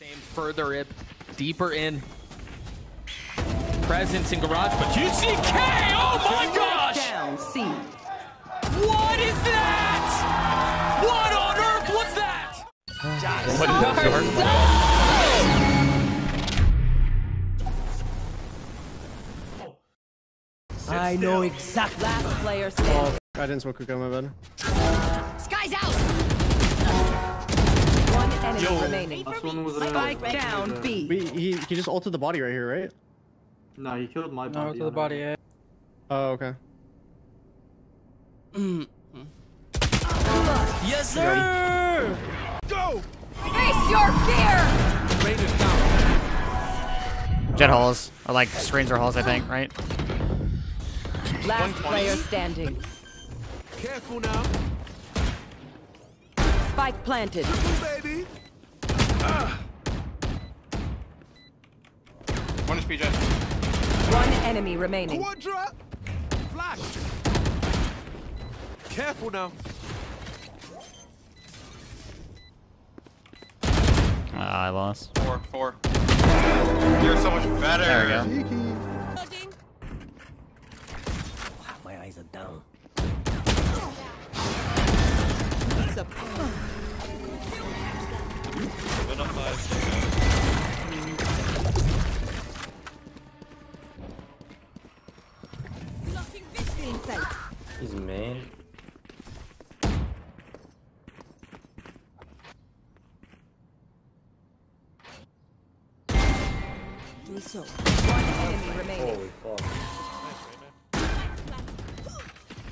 Same further it deeper in. Presence in garage, but you see K! Oh my gosh! Down, C. What is that? What on earth was that? I know exactly. Last player oh, standing. I didn't smoke hookah, my bad. Skye's out. One enemy remaining. Last one was Spike down, B. We, he, he just ulted the body right here, right? No, he killed my body. No, to the body, yeah. Oh, okay. Mm-hmm. Yes, sir! Go! Face your fear. Jett halls, or like screens or halls, I think, right? Last player standing. Careful now, Spike planted. baby. One is PJ. One enemy remaining. Quadra. Flash. Careful now. Ah, I lost. Four, four. You're so much better. There we go. One enemy remaining. Holy fuck.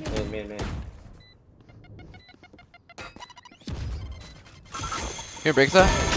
Oh, main, main, main. Here, break that.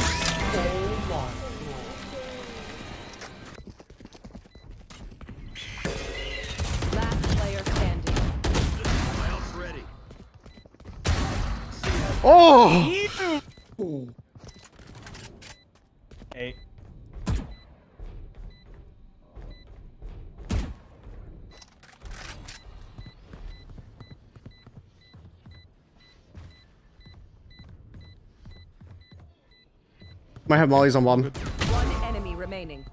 Might have mollies on bomb. One enemy remaining.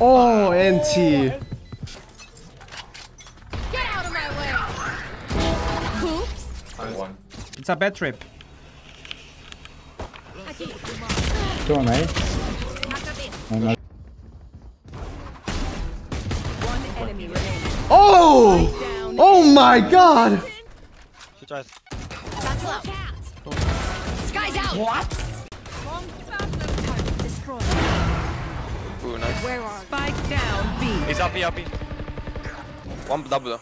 Oh, NT. Get out of my way. Oops. One. It's a bad trip. Two on A. One enemy remaining. Oh! Oh my god! Battle out. Skye's out. What? Destroyed. Ooh, nice. Where are Spike down, B. He's up, he up, he. One double.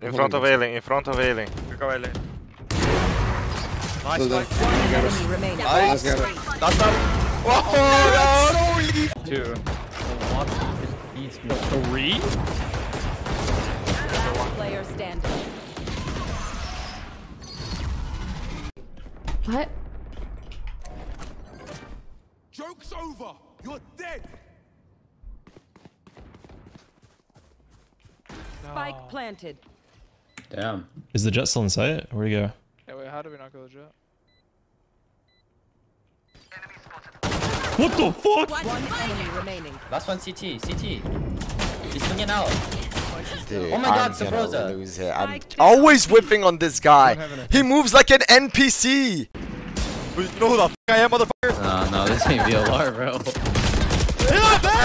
In front of Ailing, in front of Ailing. Go Ailing. Nice, So nice. One enemy. Nice. That's not. Whoa, oh, that's so easy. Two. Three? Last player standing. What? Planted. Damn. Is the Jett still in sight? Where'd he go? Yeah, wait, how do we not go legit? What the fuck? One enemy remaining. Last one CT, CT. He's swinging out. Dude, Oh my God, Subroza. lose it. I'm always whipping on this guy. He moves like an NPC. You know who the f I am, motherfucker? No, no, this ain't VLR, bro.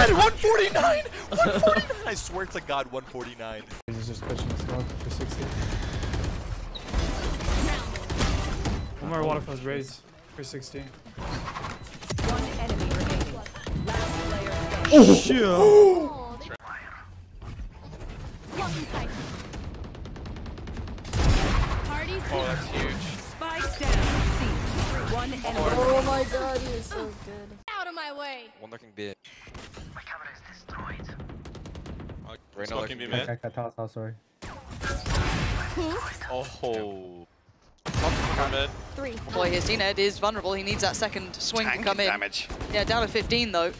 Yeah, man, 149. 149. I swear to God, 149. He's just pushing the smoke for 60. One more waterfalls raise for 60. One enemy remaining. Last player standing. Oh, that's huge. Spike down, One enemy. Oh my god, he is so good. Out of my way. One looking bit. Right now, looking bit. sorry. Oh. Three. Boy, his Zened is vulnerable. He needs that second swing to come in. damage. Yeah, down to 15 though.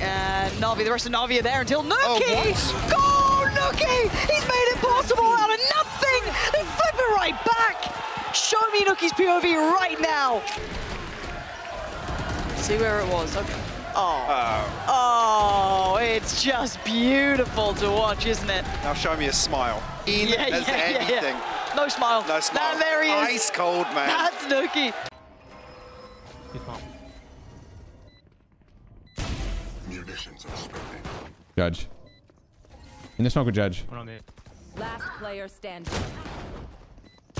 And Navi, the rest of Navi are there until Nuki! Oh, Go, Nuki! He's made it possible out of nothing! They flip it right back! Show me Nuki's POV right now! See where it was. Okay. Oh. Oh, it's just beautiful to watch, isn't it? Now show me a smile. Yeah, yeah, as yeah, yeah. anything. No smile. No smile. Nah, there he is. Ice cold, man. That's Nuki. Judge. In the smoke with Judge. Last player standing.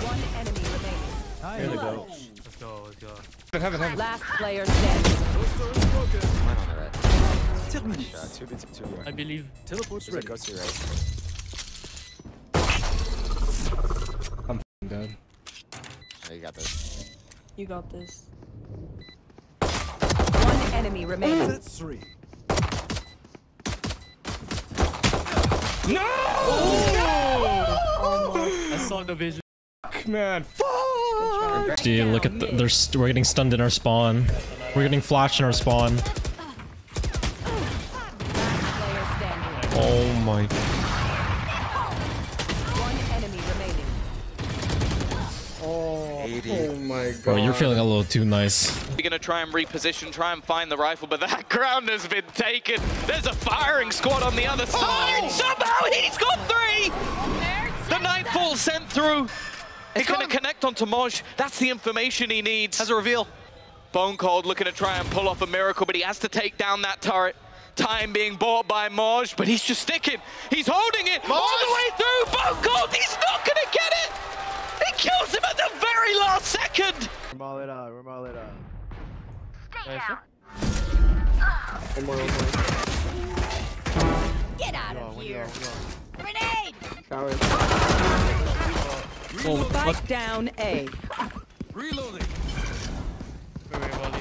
One enemy remaining. Here they go. Let's go, let's go. Heaven, heaven. Last player standing. I believe. Teleport's ready. I'm f***ing dead. Oh, you got this. You got this. One enemy remaining. That's three. no oh, I saw the vision. Fuck man. Dude, look at the, they're we're getting stunned in our spawn. We're getting flashed in our spawn. Last player standing. Oh my. One enemy remaining. Oh my god. Bro, you're feeling a little too nice. We're gonna try and reposition, try and find the rifle, but that ground has been taken. There's a firing squad on the other oh, side. Oh! Somehow he's got three. The nightfall sent through. He's gonna connect onto Moj. That's the information he needs. As a reveal. Bone Cold looking to try and pull off a miracle, but he has to take down that turret. Time being bought by Moj, but he's just sticking. He's holding it all the way through. Bone Cold, he's not gonna get it. He kills him at the very last second. Remalera, remalera. Get out of here. Oh, Spike down A. Reloading. Very well.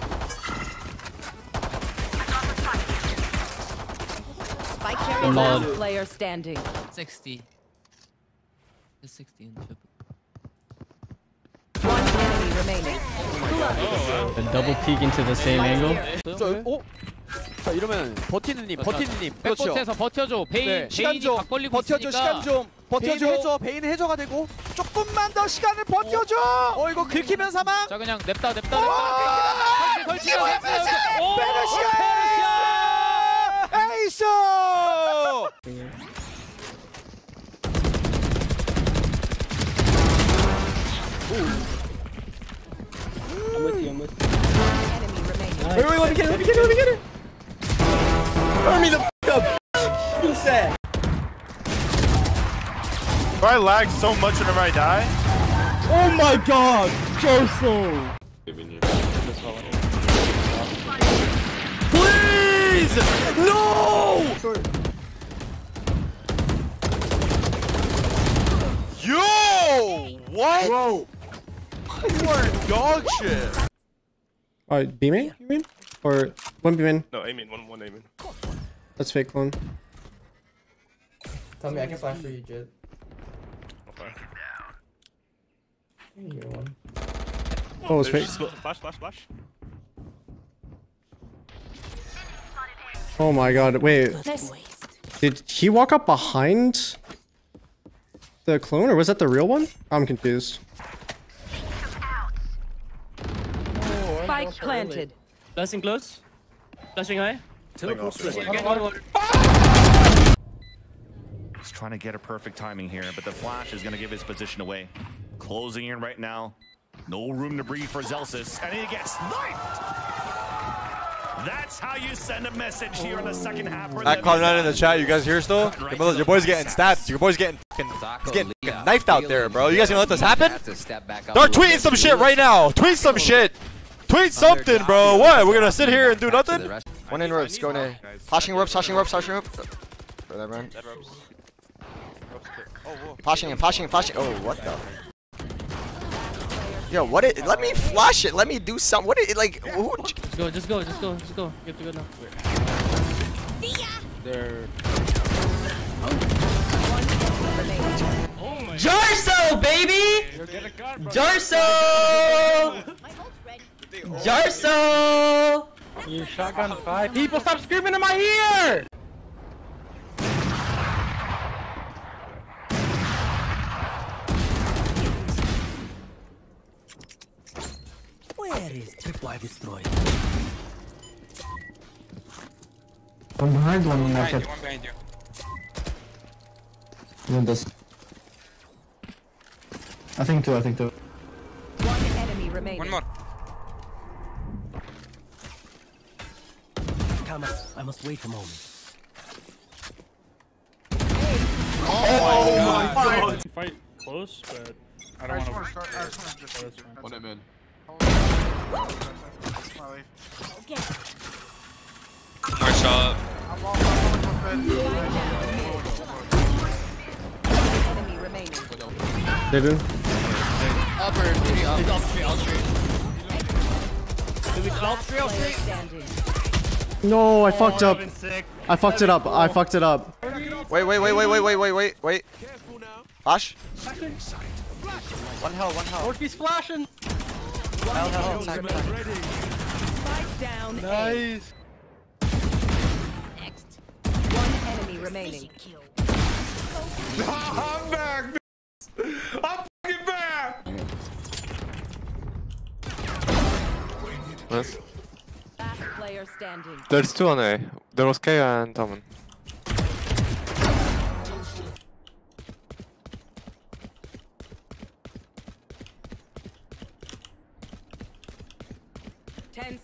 Spike carrier Lol. last player standing. 60. It's 60 in triple. One enemy remaining. A double peek into the same angle. 어? 자 이러면 버티는 님, 버티는 님. 그렇죠. 백포트에서 버텨줘. 베인, 네. 시간 베인이 좀 각 벌리고 버텨줘, 있으니까. 시간 좀 버텨줘. 베인 해줘, 베인 해줘가 되고 조금만 더 시간을 버텨줘. 어 이거 긁히면 사망. 자 그냥 냅다 냅다 와! 냅다. 설치 이게 뭐야, 설치 설치. 오! 페르시아! 에이스! Enemy remaining. Wait, wait, let me get it, let me get it, let me get it. Me the Bro, I lag so much whenever I die. Oh my god, Joso. Please! No! Yo! What? Bro. You are dog shit. Alright, B main, you mean? Or one B main? No, aiming. One, one aiming. That's fake clone. Tell me I can flash for you, Jid. Okay. Oh, it's fake. Flash, flash, flash. Oh my god, wait. Did he walk up behind the clone, or was that the real one? I'm confused. Spike planted. Flashing close. Flashing high. Teleport's ready. He's trying to get a perfect timing here, but the flash is going to give his position away. Closing in right now. No room to breathe for Zellsis, and he gets sniped! That's how you send a message here in the second half. for That cloud nine in the chat, you guys hear still? Your, boys- your boy's getting stabbed. Your boy's getting fucking, he's getting fucking knifed out there, bro. You guys gonna let this happen? Start tweeting some shit right now. Tweet some shit. Tweet something, bro. What? We're gonna sit here and do nothing? One in ropes, going in. Flashing ropes, flashing ropes, flashing ropes. For that run. Dead ropes. Ropes clear. Oh, whoa. Flashing and flashing and flashing. Oh, what the? Yo, what it? Let me flash it. Let me do some. What it? Like, who? Just go, just go, just go, just go. You have to go now. See They're Jarso, baby! Jarso! Jarso! You shotgun five. People stop screaming in my ear! Where is Tripwire destroyed? One behind, one in market. One behind you. Windows. I think two, I think two. One enemy remaining. One more. Come on, I must wait a moment. Oh, my oh god! Fight close, but I don't want to. One him in. Nice shot. Enemy remaining. They do. Upper, three, up. It's up, three, up, three. Player standing. No, I fucked up. been sick. I fucked it up. I fucked it up. Wait, wait, wait, wait, wait, wait, wait, wait, wait. Flash. One hell, one hell. Orky's flashing. Hell, hell, Spike down. A. Nice. Next. One enemy remaining. I'm back, I'm fucking back. Nice. Last player standing. There's two on A. There was K and Tommen.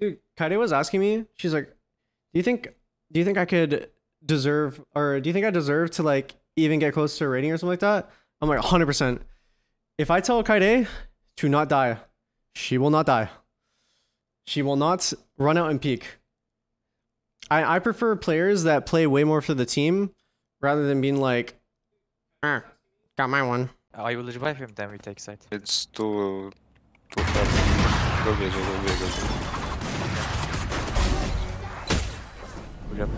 Dude, Kyedae was asking me. She's like, "Do you think, do you think I could deserve, or do you think I deserve to like even get close to a rating or something like that?" I'm like, 100. percent If I tell Kyedae to not die, she will not die. She will not run out and peak. I I prefer players that play way more for the team rather than being like, ah, got my one. I will revive him, then we take side. It's too... too fast. Go Gage, go Gage, go Yep.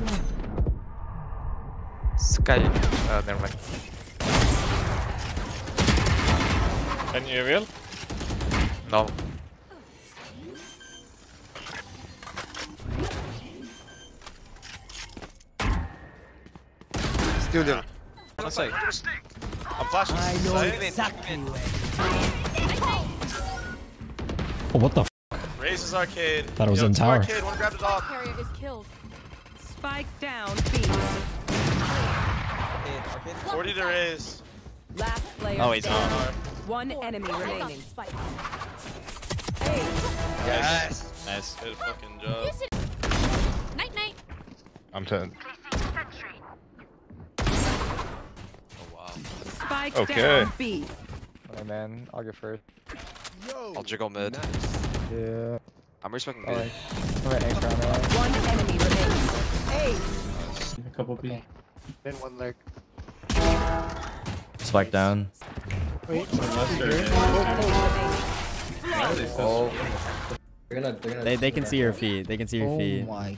Sky. Uh, never mind. Can you reveal? No. Still there. Let's say. I'm flashing. I know Side. exactly where. Oh, what the f? Raise his arcade. Thought it was Yo, in two tower. Arcade, one grab the dog. Carrier is killed. Spike down. B. 40 to raise. Last player Oh, he's standing. not. One enemy remaining. Spike. Yes. Nice. Good fucking job. Night night. I'm 10. Spike Okay. down. B. Alright, man. I'll go first. Yo. I'll jiggle mid. Yeah. I'm respecting mid. One enemy remaining. A. A couple B. In one leg. Spike down. Oh. They're gonna, they're gonna. They they can see your feet. They can see your oh feet. my.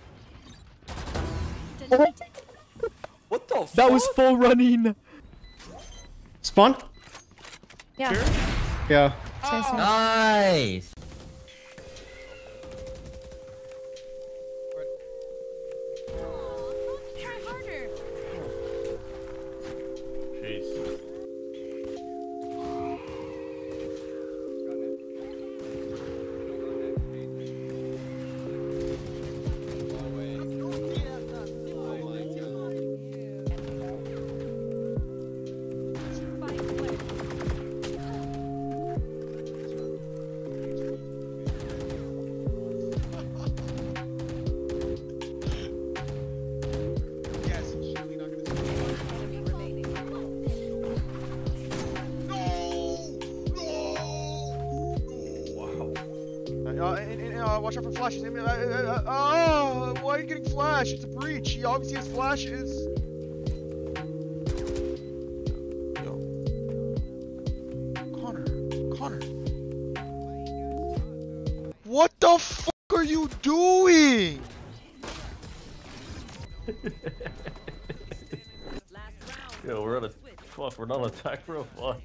What the That was full running. Spawn? Yeah. Yeah. Nice. Watch out for flashes. I mean, uh, uh, uh, oh, why are you getting flash? It's a breach. He obviously has flashes. Connor, Connor. What the fuck are you doing? Yo, we're on a fuck. We're not on attack, bro. Fuck.